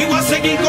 He was singing